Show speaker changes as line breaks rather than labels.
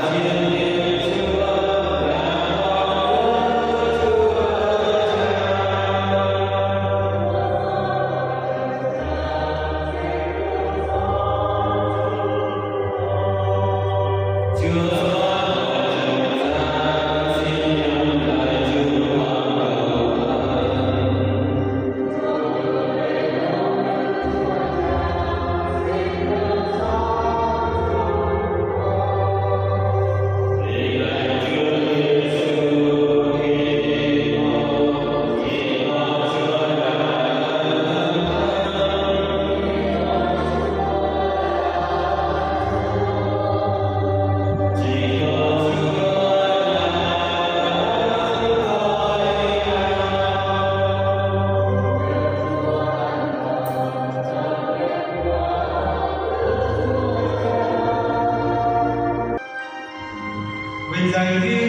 Brasil 在雨